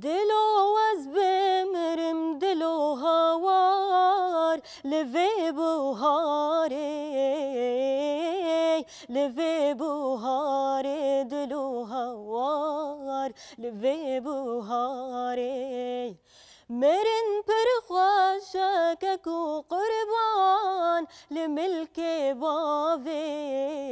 دلو وز بمرم دلو هوار لفي بوهاري لفي بوهاري دلو هوار لفي بوهاري مرن برخواشك قربان لملك بافي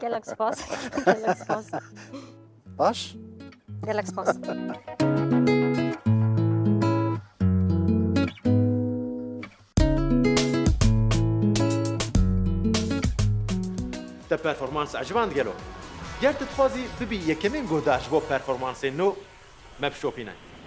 Kelleks pas? Kelleks pas? Pas? Kelleks pas? تا پرفورمانس عجبان گلو گرت تخوازی ببی یکمین گوداش با پرفورمانس نو مبشوپینه